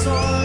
sorry